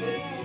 Yeah.